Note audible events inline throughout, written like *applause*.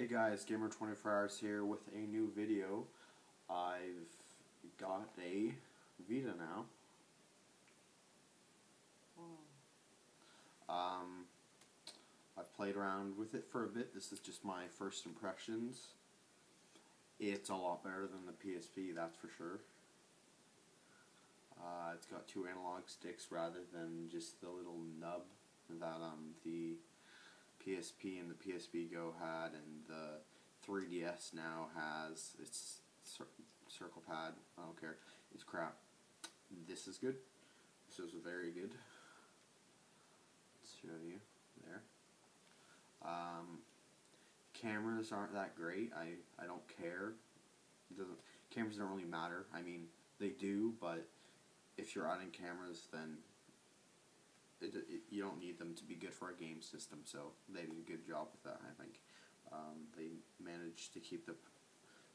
Hey guys, Gamer24 Hours here with a new video. I've got a Vita now. Um, I've played around with it for a bit. This is just my first impressions. It's a lot better than the PSP, that's for sure. Uh, it's got two analog sticks rather than just the little nub that um, the PSP and the PSP Go had, and the 3DS now has. It's cir circle pad. I don't care. It's crap. This is good. This is very good. Let's show you there. Um, cameras aren't that great. I I don't care. Cameras don't really matter. I mean they do, but if you're adding cameras, then it, it, you don't need them to be good for a game system, so they did a good job with that. I think um, they managed to keep the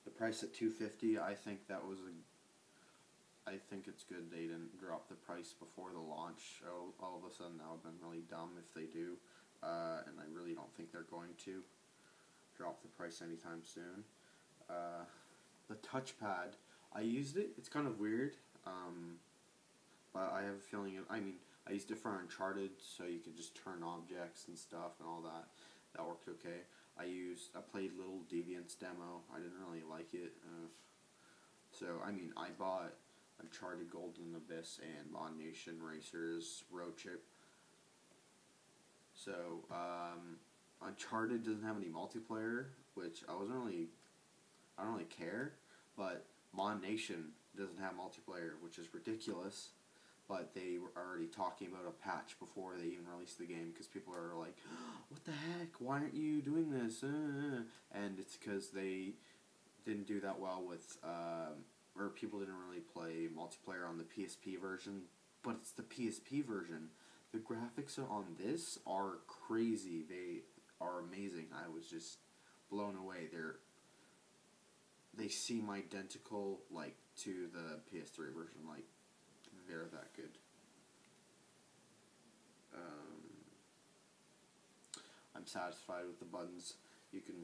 the price at two fifty. I think that was a. I think it's good they didn't drop the price before the launch. All, all of a sudden, that would have been really dumb if they do, uh, and I really don't think they're going to drop the price anytime soon. Uh, the touchpad, I used it. It's kind of weird, um, but I have a feeling. I mean, I used it for Uncharted, so you could just turn objects and stuff and all that. That worked okay. I used, I played Little Deviants demo. I didn't really like it. Uh, so, I mean, I bought Uncharted Golden Abyss and ModNation Racers Road Trip. So, um, Uncharted doesn't have any multiplayer, which I wasn't really, I don't really care, but ModNation doesn't have multiplayer, which is ridiculous but they were already talking about a patch before they even released the game because people are like, *gasps* "What the heck? Why aren't you doing this?" Uh, and it's because they didn't do that well with, uh, or people didn't really play multiplayer on the PSP version. But it's the PSP version. The graphics on this are crazy. They are amazing. I was just blown away. They're they seem identical like to the PS3 version. Like they're that good. Um, I'm satisfied with the buttons. You can,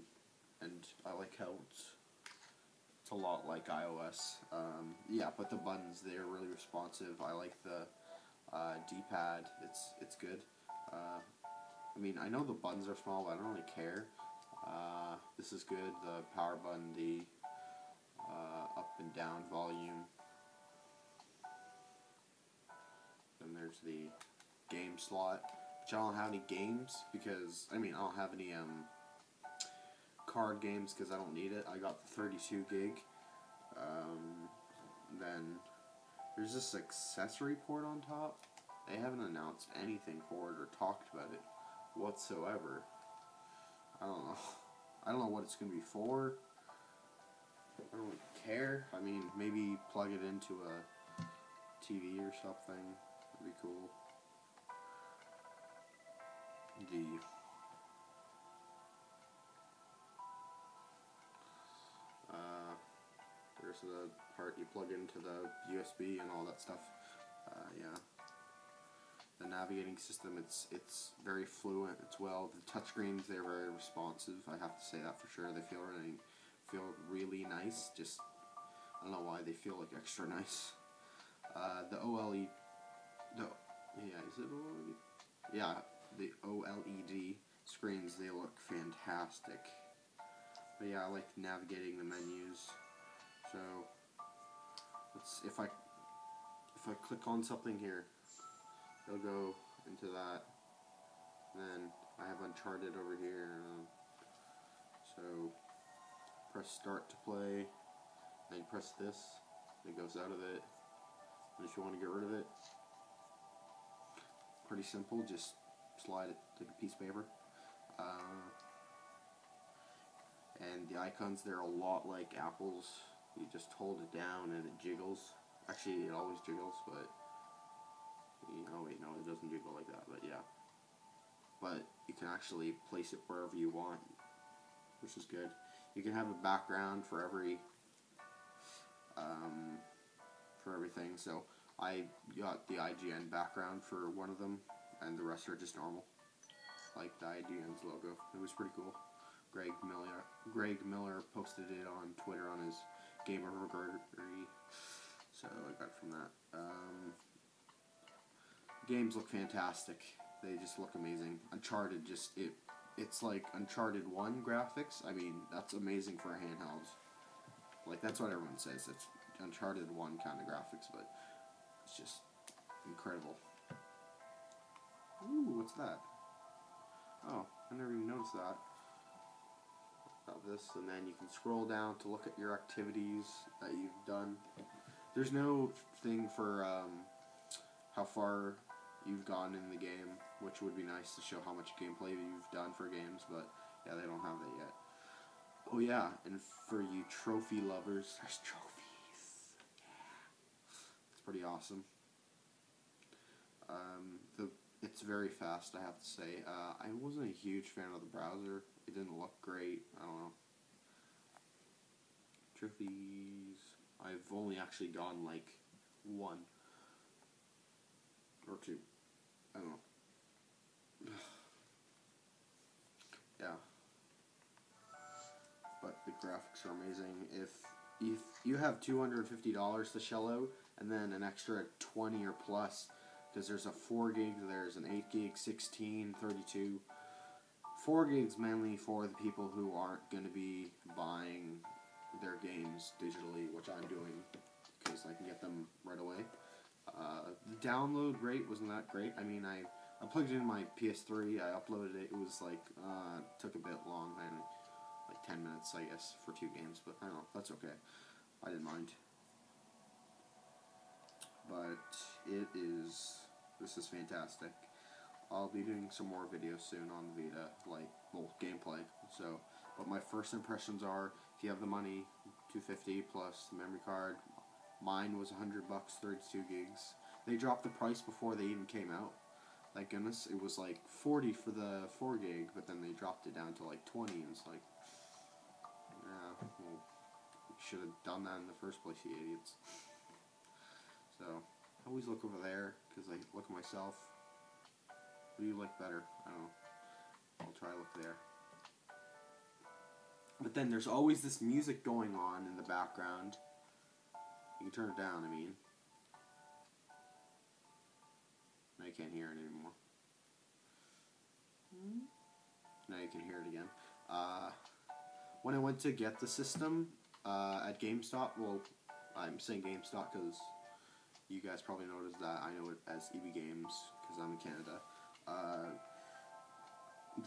and I like how it's, it's a lot like iOS. Um, yeah, but the buttons they're really responsive. I like the uh, D-pad. It's it's good. Uh, I mean, I know the buttons are small, but I don't really care. Uh, this is good. The power button, the uh, up and down volume. The game slot, which I don't have any games because, I mean, I don't have any um, card games because I don't need it. I got the 32 gig. Um, then there's this accessory port on top. They haven't announced anything for it or talked about it whatsoever. I don't know. *laughs* I don't know what it's going to be for. I don't care. I mean, maybe plug it into a TV or something pretty cool. The uh, there's the part you plug into the USB and all that stuff. Uh, yeah. The navigating system, it's it's very fluent. It's well. The touchscreens, they're very responsive. I have to say that for sure. They feel really feel really nice. Just I don't know why they feel like extra *laughs* nice. Uh, the OLED the yeah, is it OLED? Yeah, the OLED screens they look fantastic. But yeah, I like navigating the menus. So let's if I if I click on something here, it'll go into that. Then I have Uncharted over here. So press start to play. Then press this. It goes out of it. And if you want to get rid of it, pretty simple. Just slide it, take a piece of paper. Uh, and the icons, they're a lot like Apple's. You just hold it down and it jiggles. Actually, it always jiggles, but... You know, wait, no, it doesn't jiggle like that, but yeah. But you can actually place it wherever you want, which is good. You can have a background for every... Um, for everything, so I got the IGN background for one of them, and the rest are just normal. Like the IGN's logo. It was pretty cool. Greg Miller Greg Miller posted it on Twitter on his Gamer Regardary, so I got from that. Um, games look fantastic. They just look amazing. Uncharted just it it's like Uncharted One graphics. I mean, that's amazing for a handheld. Like that's what everyone says. It's Uncharted One kind of graphics, but it's just incredible. Ooh, what's that? Oh, I never even noticed that. About this, and then you can scroll down to look at your activities that you've done. There's no thing for um, how far you've gone in the game, which would be nice to show how much gameplay you've done for games, but yeah, they don't have that yet. Oh yeah, and for you trophy lovers, *laughs* there's. It's pretty awesome. Um, the it's very fast, I have to say. Uh, I wasn't a huge fan of the browser. It didn't look great. I don't know. Trophies. I've only actually gone like one or two. I don't know. *sighs* yeah. But the graphics are amazing. If if you have two hundred and fifty dollars to shell out, and then an extra twenty or plus, because there's a four gig, there's an eight gig, 16, 32. Four gigs mainly for the people who aren't going to be buying their games digitally, which I'm doing because I can get them right away. Uh, the download rate wasn't that great. I mean, I, I plugged in my PS3, I uploaded it. It was like, uh, took a bit long. I like 10 minutes, I guess, for two games, but I don't know, that's okay. I didn't mind. But it is, this is fantastic. I'll be doing some more videos soon on the Vita, like, well, gameplay, so, but my first impressions are, if you have the money, 250 plus the memory card, Mine was 100 bucks, 32 gigs. They dropped the price before they even came out. Thank goodness. It was like 40 for the 4 gig, but then they dropped it down to like 20, and it's like, should have done that in the first place, you idiots. So, I always look over there, because I look at myself. What do you like better? I don't know. I'll try to look there. But then there's always this music going on in the background you can turn it down, I mean. Now you can't hear it anymore. Now you can hear it again. Uh, when I went to get the system uh, at GameStop, well, I'm saying GameStop because you guys probably noticed that I know it as EB Games because I'm in Canada. Uh,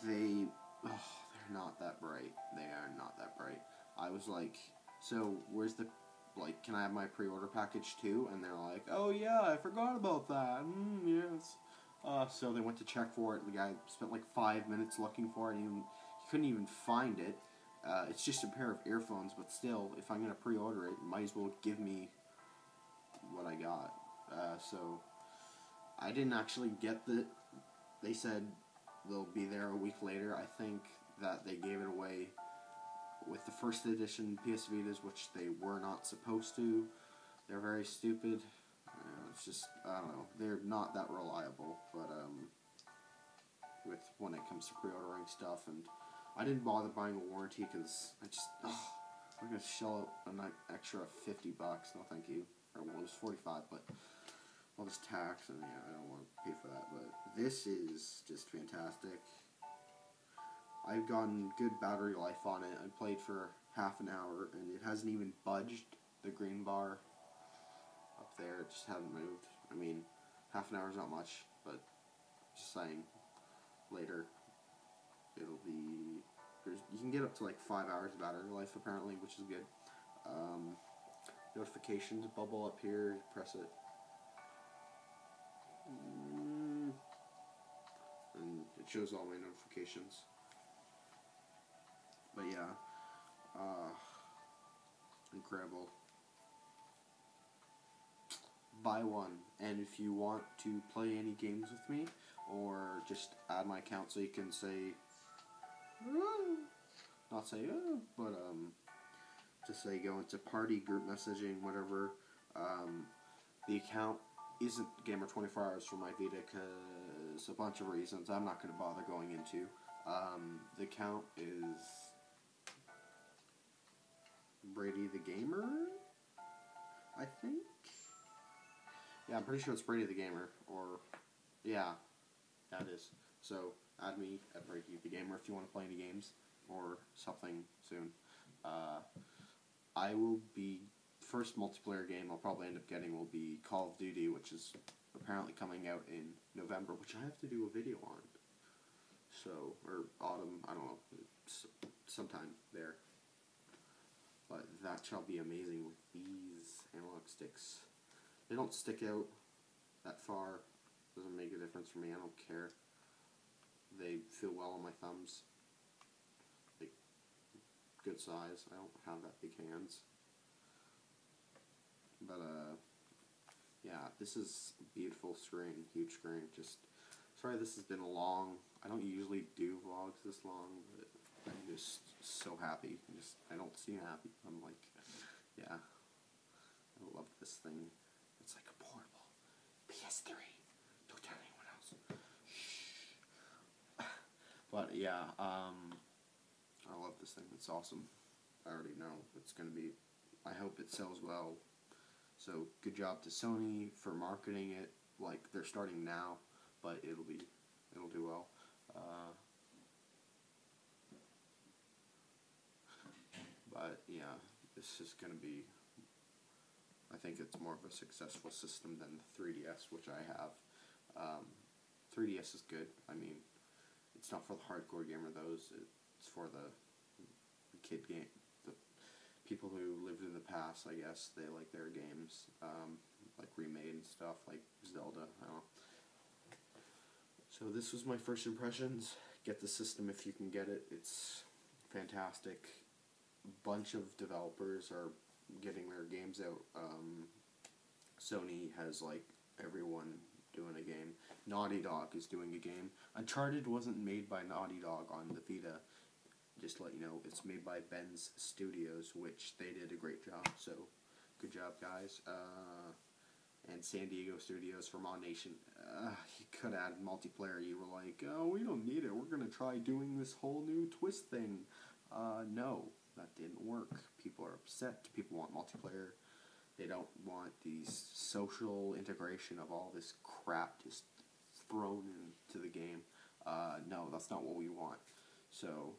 they, oh, they're not that bright. They are not that bright. I was like, so where's the like, can I have my pre-order package too? And they're like, oh yeah, I forgot about that. Mm, yes. Uh, so they went to check for it. The guy spent like five minutes looking for it. And he couldn't even find it. Uh, it's just a pair of earphones, but still, if I'm gonna pre-order it, might as well give me what I got. Uh, so I didn't actually get the. They said they'll be there a week later. I think that they gave it away with the first edition PS Vitas, which they were not supposed to. They're very stupid. Uh, it's just I don't know. They're not that reliable, but um, with when it comes to pre-ordering stuff, and I didn't bother buying a warranty because I just I'm gonna shell out an extra fifty bucks. No, thank you. Or well, it was forty five, but all this tax and yeah, I don't want to pay for that. But this is just fantastic. I've gotten good battery life on it. I played for half an hour and it hasn't even budged. The green bar up there, it just hasn't moved. I mean, half an hour is not much, but just saying, later it'll be. you can get up to like five hours of battery life apparently, which is good. Um, notifications bubble up here. Press it. Mm, and it shows all my notifications. But yeah, uh, incredible. Buy one, and if you want to play any games with me, or just add my account so you can say, not say, but um, just say go into party group messaging, whatever. Um, the account isn't Gamer 24 Hours for my Vita because a bunch of reasons I'm not going to bother going into. Um, the account is Brady the Gamer. I think. Yeah, I'm pretty sure it's Brady the Gamer, or yeah, that is. So add me at Brady the Gamer if you want to play any games or something soon. Uh, I will be first multiplayer game I'll probably end up getting will be Call of Duty, which is apparently coming out in November, which I have to do a video on. So or autumn, I don't know, sometime there. But that shall be amazing with these analog sticks. They don't stick out that far. Doesn't make a difference for me. I don't care. They feel well on my thumbs. They good size. I don't have that big hands. But uh yeah, this is beautiful screen, huge screen. Just sorry this has been a long I don't usually do vlogs this long, but I'm just so happy. I just I don't seem happy. I'm like yeah. I love this thing. It's like a portable PS3. But yeah, um, I love this thing. It's awesome. I already know it's gonna be. I hope it sells well. So good job to Sony for marketing it. Like they're starting now, but it'll be, it'll do well. Uh, but yeah, this is gonna be I think it's more of a successful system than the 3DS, which I have. Um, 3DS is good. I mean, it's not for the hardcore gamer. Those it's for the, kid game, the people who lived in the past. I guess they like their games, um, like remade and stuff, like Zelda. I don't. So this was my first impressions. Get the system if you can get it. It's fantastic. Bunch of developers are getting their games out. Um, Sony has like everyone doing a game. Naughty Dog is doing a game. Uncharted wasn't made by Naughty Dog on the Vita. Just to let you know, it's made by Bend Studios, which they did a great job. So, good job, guys. Uh, and San Diego Studios for ModNation. Uh, you could add multiplayer. You were like, oh, we don't need it. We're gonna try doing this whole new twist thing. Uh, no, that didn't work. People are upset. People want multiplayer. They don't want the social integration of all this crap just thrown into the game. Uh, no, that's not what we want. So,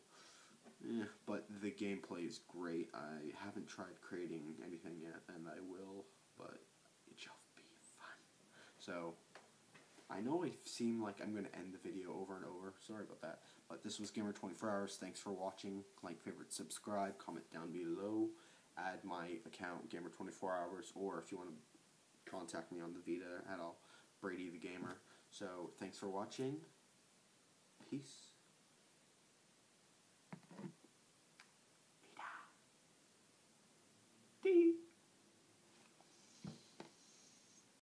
eh, but the gameplay is great. I haven't tried creating anything yet, and I will, but it shall be fun. So, I know I seem like I'm going to end the video over and over. Sorry about that. But this was Gamer 24 Hours. Thanks for watching. Like, favorite, subscribe, comment down below. Add my account, Gamer 24 Hours, or if you want to contact me on the Vita at all, Brady the Gamer. So, thanks for watching. Peace.